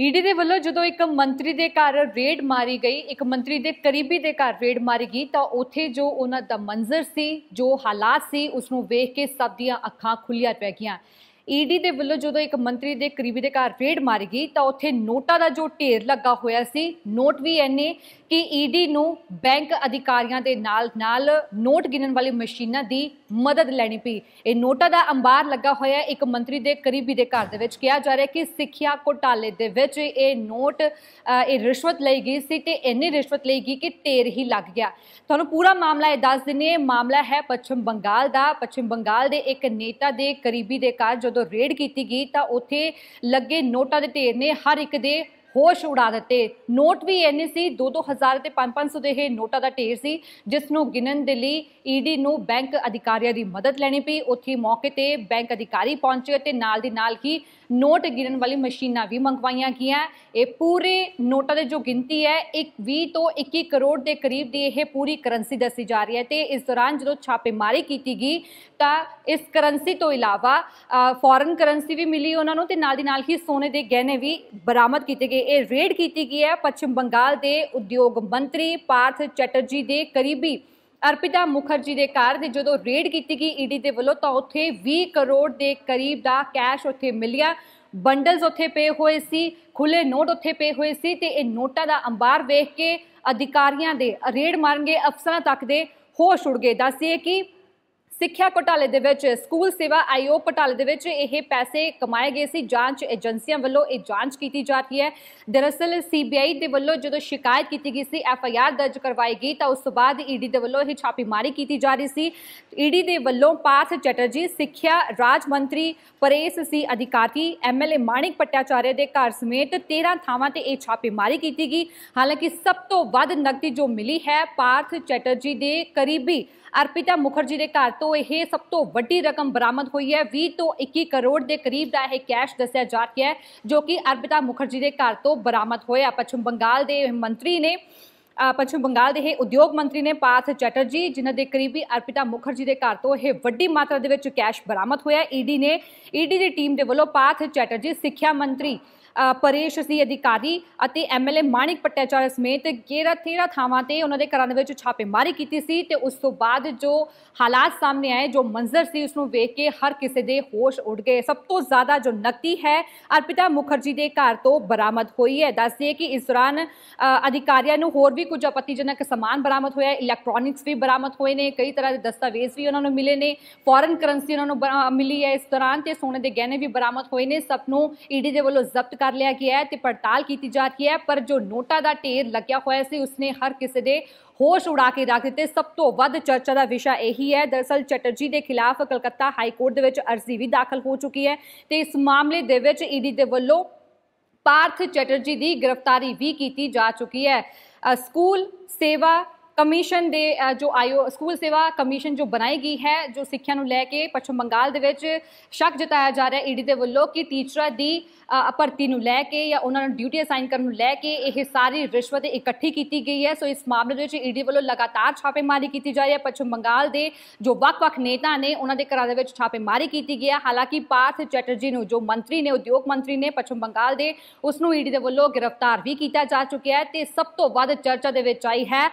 ED ਦੇ ਵੱਲੋਂ ਜਦੋਂ ਇੱਕ ਮੰਤਰੀ ਦੇ ਘਰ ਰੇਡ ਮਾਰੀ ਗਈ, ਇੱਕ ਮੰਤਰੀ ਦੇ ਕਰੀਬੀ ਦੇ ਘਰ ਰੇਡ ਮਾਰੀ ਗਈ, ਤਾਂ ਉੱਥੇ ਜੋ ਉਹਨਾਂ ਦਾ ਮੰਜ਼ਰ ਸੀ, ਜੋ ਹਾਲਾਤ ਸੀ ਉਸ ਨੂੰ ਵੇਖ ਕੇ ਸਭ ਦੀਆਂ ਅੱਖਾਂ ਖੁੱਲੀਆਂ ਪੈ ਗਈਆਂ। ਈਡੀ ਦੇ ਵੱਲੋਂ ਜਦੋਂ ਇੱਕ ਮੰਤਰੀ ਦੇ ਕਰੀਬੀ ਦੇ ਘਰ ਰੇਡ ਮਾਰੀ ਗਈ ਤਾਂ ਉੱਥੇ ਨੋਟਾਂ ਦਾ ਜੋ ਢੇਰ ਲੱਗਾ ਹੋਇਆ ਸੀ, ਨੋਟ ਵੀ ਐਨੇ ਕਿ ਈਡੀ ਨੂੰ ਬੈਂਕ ਅਧਿਕਾਰੀਆਂ ਦੇ ਨਾਲ ਨਾਲ ਨੋਟ ਗਿਣਨ ਵਾਲੀ ਮਸ਼ੀਨਾਂ ਦੀ ਮਦਦ ਲੈਣੀ ਪਈ। ਇਹ ਨੋਟਾਂ ਦਾ ਅੰਬਾਰ ਲੱਗਾ ਹੋਇਆ ਇੱਕ ਮੰਤਰੀ ਦੇ ਕਰੀਬੀ ਦੇ ਘਰ ਦੇ ਵਿੱਚ ਕਿਹਾ ਜਾ ਰਿਹਾ ਕਿ ਸਿੱਖਿਆ ਘੋਟਾਲੇ ਦੇ ਵਿੱਚ ਇਹ ਨੋਟ ਇਹ ਰਿਸ਼ਵਤ ਲਈ ਗਈ ਸੀ ਤੇ ਇੰਨੀ ਰਿਸ਼ਵਤ ਲਈ ਗਈ ਕਿ ਢੇਰ ਹੀ ਲੱਗ ਗਿਆ। ਤੁਹਾਨੂੰ ਪੂਰਾ ਮਾਮਲਾ ਇਹ ਦੱਸ ਦਿੰਨੇ ਮਾਮਲਾ ਹੈ ਪੱਛਮ ਬੰਗਾਲ ਦਾ। ਪੱਛਮ ਬੰਗਾਲ ਦੇ ਇੱਕ ਨੇਤਾ ਦੇ ਕਰੀਬੀ ਦੇ ਘਰ ਜਦੋਂ ਰੇਡ ਕੀਤੀ ਗਈ ਤਾਂ ਉੱਥੇ ਲੱਗੇ ਨੋਟਾਂ ਦੇ ਢੇਰ ਨੇ, ਹਰ ਇੱਕ ਦੇ ਹੋਸ਼ ਉਡਾ ਦਿੱਤੇ। ਨੋਟ ਵੀ ਇੰਨੇ ਸੀ 2-2000 ਤੇ 5-500 ਦੇ ਇਹ ਨੋਟਾਂ ਦਾ ਢੇਰ ਸੀ, ਜਿਸ ਨੂੰ ਗਿਣਨ ਦੇ ਲਈ ਈਡੀ ਨੂੰ ਬੈਂਕ ਅਧਿਕਾਰੀਆਂ ਦੀ ਮਦਦ ਲੈਣੀ ਪਈ। ਉੱਥੇ ਮੌਕੇ ਤੇ ਬੈਂਕ ਅਧਿਕਾਰੀ ਪਹੁੰਚੇ ਤੇ ਨਾਲ ਦੀ ਨਾਲ ਹੀ ਨੋਟ ਗਿਣਨ ਵਾਲੀ ਮਸ਼ੀਨਾਂ ਵੀ ਮੰਗਵਾਈਆਂ ਗਈਆਂ। ਇਹ ਪੂਰੇ ਨੋਟਾਂ ਦੇ ਜੋ ਗਿਣਤੀ ਹੈ, ਇੱਕ 20 ਤੋਂ 21 ਕਰੋੜ ਦੇ ਕਰੀਬ ਦੀ ਇਹ ਪੂਰੀ ਕਰੰਸੀ ਦੱਸੀ ਜਾ ਰਹੀ ਹੈ ਤੇ ਇਸ ਦੌਰਾਨ ਜਦੋਂ ਛਾਪੇਮਾਰੀ ਕੀਤੀ ਗਈ, ਤਾਂ ਇਸ ਕਰੰਸੀ ਤੋਂ ਇਲਾਵਾ ਫੋਰਨ ਕਰੰਸੀ ਵੀ ਮਿਲੀ ਉਹਨਾਂ ਨੂੰ ਤੇ ਨਾਲ ਦੀ ਨਾਲ ਹੀ ਸੋਨੇ ਦੇ ਗਹਿਣੇ ਵੀ ਬਰਾਮਦ ਕੀਤੇ ਗਏ। ਇਹ ਰੇਡ ਕੀਤੀ ਗਈ ਹੈ। ਪੱਛਮ ਬੰਗਾਲ ਦੇ ਉਦਯੋਗ ਮੰਤਰੀ ਪਾਰਥ ਚੈਟਰਜੀ ਦੇ ਕਰੀਬੀ ਅਰਪਿਤਾ ਮੁਖਰਜੀ ਦੇ ਘਰ ਤੇ ਜਦੋਂ ਰੇਡ ਕੀਤੀ ਗਈ ਈਡੀ ਦੇ ਵੱਲੋਂ ਤਾਂ ਉੱਥੇ 20 ਕਰੋੜ ਦੇ ਕਰੀਬ ਦਾ ਕੈਸ਼ ਉੱਥੇ ਮਿਲਿਆ ਬੰਡਲਸ ਉੱਥੇ ਪਏ ਹੋਏ ਸੀ ਖੁੱਲੇ ਨੋਟ ਉੱਥੇ ਪਏ ਹੋਏ ਸੀ ਤੇ ਇਹ ਨੋਟਾਂ ਦਾ ਅੰਬਾਰ ਵੇਖ ਕੇ ਅਧਿਕਾਰੀਆਂ ਦੇ ਰੇਡ ਮਾਰਨਗੇ ਅਫਸਰਾਂ ਤੱਕ ਦੇ ਹੋਸ਼ ਉੜ ਗਏ। ਦੱਸਿਏ ਕਿ ਸਿੱਖਿਆ ਘੁਟਾਲੇ ਦੇ ਵਿੱਚ, ਸਕੂਲ ਸੇਵਾ ਆਯੋਗ ਘੁਟਾਲੇ ਦੇ ਵਿੱਚ ਇਹ ਪੈਸੇ ਕਮਾਏ ਗਏ ਸੀ। ਜਾਂਚ ਏਜੰਸੀਆਂ ਵੱਲੋਂ ਇਹ ਜਾਂਚ ਕੀਤੀ ਜਾ ਰਹੀ ਹੈ। ਦਰਅਸਲ ਸੀਬੀਆਈ ਦੇ ਵੱਲੋਂ ਜਦੋਂ ਸ਼ਿਕਾਇਤ ਕੀਤੀ ਗਈ ਸੀ ਐਫ ਆਈ ਆਰ ਦਰਜ ਕਰਵਾਈ ਗਈ, ਤਾਂ ਉਸ ਤੋਂ ਬਾਅਦ ਈਡੀ ਦੇ ਵੱਲੋਂ ਇਹ ਛਾਪੇਮਾਰੀ ਕੀਤੀ ਜਾ ਰਹੀ ਸੀ। ਈਡੀ ਦੇ ਵੱਲੋਂ ਪਾਰਥ ਚੈਟਰਜੀ, ਸਿੱਖਿਆ ਰਾਜ ਮੰਤਰੀ ਪਰੇਸ਼ ਸੀ, ਅਧਿਕਾਰੀ ਐਮਐਲਏ ਮਾਣਿਕ ਪਟਿਆਚਾਰਿਆ ਦੇ ਘਰ ਸਮੇਤ 13 ਥਾਵਾਂ ਤੇ ਇਹ ਛਾਪੇਮਾਰੀ ਕੀਤੀ ਗਈ। ਹਾਲਾਂਕਿ, ਸਭ ਤੋਂ ਵੱਧ ਨਕਦੀ ਜੋ ਮਿਲੀ ਹੈ, ਪਾਰਥ ਚੈਟਰਜੀ ਦੇ ਕਰੀਬੀ ਅਰਪਿਤਾ ਮੁਖਰਜੀ ਦੇ ਘਰ ਤੋਂ ਇਹ ਸਭ ਤੋਂ ਵੱਡੀ ਰਕਮ ਬਰਾਮਦ ਹੋਈ ਹੈ। 20 ਤੋਂ 21 ਕਰੋੜ ਦੇ ਕਰੀਬ ਦਾ ਇਹ ਕੈਸ਼ ਦੱਸਿਆ ਜਾ ਰਿਹਾ ਹੈ, ਜੋ ਕਿ ਅਰਪਿਤਾ ਮੁਖਰਜੀ ਦੇ ਘਰ ਤੋਂ ਬਰਾਮਦ ਹੋਇਆ। ਪੱਛਮ ਬੰਗਾਲ ਦੇ ਮੰਤਰੀ ਨੇ ਪੱਛਮ ਬੰਗਾਲ ਦੇ ਇਹ ਉਦਯੋਗ ਮੰਤਰੀ ਨੇ ਪਾਰਥ ਚੈਟਰਜੀ, ਜਿਨ੍ਹਾਂ ਦੇ ਕਰੀਬੀ ਅਰਪਿਤਾ ਮੁਖਰਜੀ ਦੇ ਘਰ ਤੋਂ ਇਹ ਵੱਡੀ ਮਾਤਰਾ ਦੇ ਵਿੱਚ ਕੈਸ਼ ਬਰਾਮਦ ਹੋਇਆ। ਈਡੀ ਨੇ, ਈਡੀ ਦੀ ਟੀਮ ਦੇ ਵੱਲੋਂ ਪਾਰਥ ਚੈਟਰਜੀ, ਸਿੱਖਿਆ ਮੰਤਰੀ ਪਰੇਸ਼ ਸੀ ਅਧਿਕਾਰੀ ਅਤੇ ਐਮਐਲਏ ਮਾਣਿਕ ਪਟਿਆਚਾਰ ਸਮੇਤ 13 13 ਥਾਵਾਂ ਤੇ ਉਹਨਾਂ ਦੇ ਘਰਾਂ ਦੇ ਵਿੱਚ ਛਾਪੇਮਾਰੀ ਕੀਤੀ ਸੀ ਤੇ ਉਸ ਤੋਂ ਬਾਅਦ ਜੋ ਹਾਲਾਤ ਸਾਹਮਣੇ ਆਏ, ਜੋ ਮੰਜ਼ਰ ਸੀ, ਉਸ ਨੂੰ ਵੇਖ ਕੇ ਹਰ ਕਿਸੇ ਦੇ ਹੋਸ਼ ਉੱਡ ਗਏ। ਸਭ ਤੋਂ ਜ਼ਿਆਦਾ ਜੋ ਨਕਦੀ ਹੈ, ਅਰਪਿਤਾ ਮੁਖਰਜੀ ਦੇ ਘਰ ਤੋਂ ਬਰਾਮਦ ਹੋਈ ਹੈ। ਦੱਸਦੇ ਕਿ ਇਸ ਦੌਰਾਨ ਅਧਿਕਾਰੀਆਂ ਨੂੰ ਹੋਰ ਵੀ ਕੁਝ ਆਪੱਤੀਜਨਕ ਸਮਾਨ ਬਰਾਮਦ ਹੋਇਆ ਇਲੈਕਟ੍ਰੋਨਿਕਸ ਵੀ ਬਰਾਮਦ ਹੋਏ ਨੇ, ਕਈ ਤਰ੍ਹਾਂ ਦੇ ਦਸਤਾਵੇਜ਼ ਵੀ ਉਹਨਾਂ ਨੂੰ ਮਿਲੇ ਨੇ ਫੋਰਨ ਕਰੰਸੀ ਉਹਨਾਂ ਨੂੰ ਬਰਾ- ਮਿਲੀ ਹੈ ਇਸ ਦੌਰਾਨ ਤੇ ਸੋਨੇ ਦੇ ਗਹਿਣੇ ਵੀ ਬਰਾਮਦ ਹੋਏ ਨੇ, ਸਭ ਨੂੰ ਈਡੀ ਦੇ ਵੱਲੋਂ ਜ਼ਬਤ ਕਰ ਲਿਆ ਗਿਆ ਹੈ ਤੇ ਪੜਤਾਲ ਕੀਤੀ ਜਾ ਰਹੀ ਹੈ, ਪਰ ਜੋ ਨੋਟਾਂ ਦਾ ਢੇਰ ਲੱਗਿਆ ਹੋਇਆ ਸੀ, ਉਸਨੇ ਹਰ ਕਿਸੇ ਦੇ ਹੋਸ਼ ਉਡਾ ਕੇ ਰੱਖ ਦਿੱਤੇ। ਸਭ ਤੋਂ ਵੱਧ ਚਰਚਾ ਦਾ ਵਿਸ਼ਾ ਇਹੀ ਹੈ, ਦਰਅਸਲ ਚੈਟਰਜੀ ਦੇ ਖਿਲਾਫ ਕਲਕੱਤਾ ਹਾਈ ਕੋਰਟ ਦੇ ਵਿੱਚ ਅਰਜ਼ੀ ਵੀ ਦਾਖਲ ਹੋ ਚੁੱਕੀ ਹੈ ਤੇ ਇਸ ਮਾਮਲੇ ਦੇ ਵਿੱਚ ਈਡੀ ਦੇ ਵੱਲੋਂ ਪਾਰਥ ਚੈਟਰਜੀ ਦੀ ਗ੍ਰਿਫਤਾਰੀ ਵੀ ਕੀਤੀ ਜਾ ਚੁੱਕੀ ਹੈ। ਸਕੂਲ ਸੇਵਾ ਕਮਿਸ਼ਨ ਦੇ ਜੋ ਆਯੋ, ਸਕੂਲ ਸੇਵਾ ਕਮਿਸ਼ਨ ਜੋ ਬਣਾਈ ਗਈ ਹੈ, ਜੋ ਸਿੱਖਿਆ ਨੂੰ ਲੈ ਕੇ ਪੱਛਮ ਬੰਗਾਲ ਦੇ ਵਿੱਚ ਸ਼ੱਕ ਜਤਾਇਆ ਜਾ ਰਿਹਾ ਈਡੀ ਦੇ ਵੱਲੋਂ ਕਿ ਟੀਚਰਾਂ ਦੀ ਭਰਤੀ ਨੂੰ ਲੈ ਕੇ ਜਾਂ ਉਹਨਾਂ ਨੂੰ ਡਿਊਟੀ ਅਸਾਈਨ ਕਰਨ ਨੂੰ ਲੈ ਕੇ ਇਹ ਸਾਰੀ ਰਿਸ਼ਵਤ ਇਕੱਠੀ ਕੀਤੀ ਗਈ ਹੈ। ਸੋ ਇਸ ਮਾਮਲੇ ਦੇ ਵਿੱਚ ਈਡੀ ਵੱਲੋਂ ਲਗਾਤਾਰ ਛਾਪੇਮਾਰੀ ਕੀਤੀ ਜਾ ਰਹੀ ਹੈ। ਪੱਛਮ ਬੰਗਾਲ ਦੇ ਜੋ ਵੱਖ-ਵੱਖ ਨੇਤਾ ਨੇ, ਉਹਨਾਂ ਦੇ ਘਰਾਂ ਦੇ ਵਿੱਚ ਛਾਪੇਮਾਰੀ ਕੀਤੀ ਗਈ ਹੈ। ਹਾਲਾਂਕਿ ਪਾਰਥ ਚੈਟਰਜੀ ਨੂੰ ਜੋ ਮੰਤਰੀ ਨੇ, ਉਦਯੋਗ ਮੰਤਰੀ ਨੇ ਪੱਛਮ ਬੰਗਾਲ ਦੇ, ਉਸ ਨੂੰ ਈਡੀ ਦੇ ਵੱਲੋਂ ਗ੍ਰਿਫਤਾਰ ਵੀ ਕੀਤਾ ਜਾ ਚੁੱਕਿਆ ਹੈ ਤੇ ਸਭ ਤੋਂ ਵੱਧ ਚਰਚਾ ਦੇ ਵਿੱਚ ਆਈ ਹੈ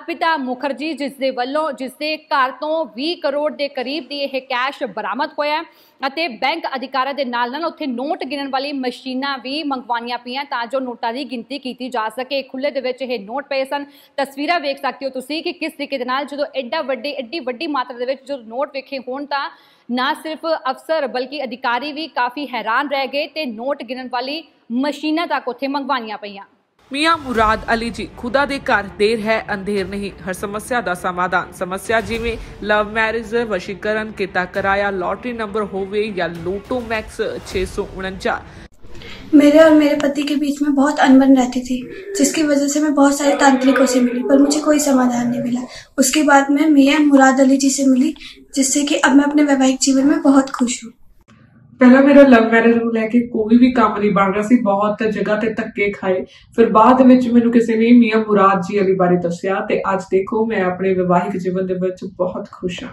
ਅਰਪਿਤਾ ਮੁਖਰਜੀ ਜਿਸ ਦੇ ਵੱਲੋਂ ਜਿਸ ਦੇ ਘਰ ਤੋਂ 20 ਕਰੋੜ ਦੇ ਕਰੀਬ ਦੀ ਇਹ ਕੈਸ਼ ਬਰਾਮਦ ਹੋਇਆ ਅਤੇ ਬੈਂਕ ਅਧਿਕਾਰੀਆਂ ਦੇ ਨਾਲ ਨਾਲ ਉੱਥੇ ਨੋਟ ਗਿਣਨ ਵਾਲੀ ਮਸ਼ੀਨਾਂ ਵੀ ਮੰਗਵਾਉਣੀਆਂ ਪਈਆਂ ਤਾਂ ਜੋ ਨੋਟਾਂ ਦੀ ਗਿਣਤੀ ਕੀਤੀ ਜਾ ਸਕੇ। ਖੁੱਲੇ ਦੇ ਵਿੱਚ ਇਹ ਨੋਟ ਪਏ ਸਨ। ਤਸਵੀਰਾਂ ਵੇਖ ਸਕਦੇ ਹੋ ਤੁਸੀਂ ਕਿ ਕਿਸ ਤਰੀਕੇ ਦੇ ਨਾਲ ਜਦੋਂ ਐਡਾ ਵੱਡੀ, ਐਡੀ ਵੱਡੀ ਮਾਤਰਾ ਦੇ ਵਿੱਚ ਜਦੋਂ ਨੋਟ ਵੇਖੇ ਹੋਣ ਤਾਂ ਨਾ ਸਿਰਫ ਅਫਸਰ ਬਲਕਿ ਅਧਿਕਾਰੀ ਵੀ ਕਾਫੀ ਹੈਰਾਨ ਰਹਿ ਗਏ ਤੇ ਨੋਟ ਗਿਣਨ ਵਾਲੀ ਮਸ਼ੀਨਾਂ ਤੱਕ ਉੱਥੇ ਮੰਗਵਾਉਣੀਆਂ ਪਈਆਂ। ਮੀਆਂ ਮੁਰਾਦ ਅਲੀ ਜੀ ਖੁਦਾ ਦੇ ਘਰ ਦੇਰ ਹੈ ਅੰਧੇਰ ਨਹੀਂ ਹਰ ਸਮੱਸਿਆ ਦਾ ਸਮਾਧਾਨ ਸਮੱਸਿਆ ਜਿਵੇਂ ਲਵ ਮੈਰਿਜ ਵਸ਼ੀਕਰਨ ਕਿਤਾ ਕਰਾਇਆ ਲੋਟਰੀ ਨੰਬਰ ਹੋਵੇ ਜਾਂ ਲੋਟੋ ਮੈਕਸ 649 मेरे और मेरे पति के बीच में बहुत अनबन रहती थी जिसकी वजह से मैं बहुत सारे तांत्रिकों से मिली पर मुझे कोई समाधान नहीं मिला उसके बाद मैं मियाँ मुराद अली जी से मिली जिससे कि अब मैं अपने वैवाहिक जीवन में बहुत खुश हूँ ਪਹਿਲਾਂ ਮੇਰਾ ਲਵ ਮੈਰਿਜ ਨੂੰ ਲੈ ਕੇ ਕੋਈ ਵੀ ਕੰਮ ਨਹੀਂ ਬਣ ਰਿਹਾ ਸੀ, ਬਹੁਤ ਜਗ੍ਹਾ ਤੇ ਧੱਕੇ ਖਾਏ। ਫਿਰ ਬਾਅਦ ਵਿੱਚ ਮੈਨੂੰ ਕਿਸੇ ਨੇ ਮੀਆਂ ਮੁਰਾਦ ਜੀ ਅਲੀ ਬਾਰੇ ਦੱਸਿਆ ਤੇ ਅੱਜ ਦੇਖੋ ਮੈਂ ਆਪਣੇ ਵਿਵਾਹਿਕ ਜੀਵਨ ਦੇ ਵਿੱਚ ਬਹੁਤ ਖੁਸ਼ ਹਾਂ।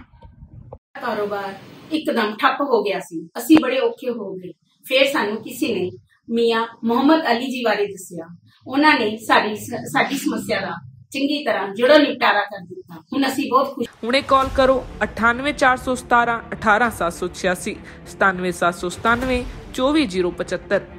ਕਾਰੋਬਾਰ ਇੱਕਦਮ ਠੱਪ ਹੋ ਗਿਆ ਸੀ। ਅਸੀਂ ਬੜੇ ਔਖੇ ਹੋ ਗਏ। ਫਿਰ ਸਾਨੂੰ ਕਿਸੇ ਨੇ ਮੀਆਂ ਮੁਹੰਮਦ ਅਲੀ ਜੀ ਬਾਰੇ ਦੱਸਿਆ। ਉਹਨਾਂ ਨੇ ਸਾਡੀ ਸਾਡੀ ਸਮੱਸਿਆ ਦਾ ਚੰਗੀ ਤਰ੍ਹਾਂ ਜੜੋਂ ਨਿਪਟਾਰਾ ਕਰ ਦਿੱਤਾ। ਹੁਣ ਅਸੀਂ ਬਹੁਤ ਖੁਸ਼ ਹੁਣੇ ਕਾਲ ਕਰੋ 98417 18786 97797 24075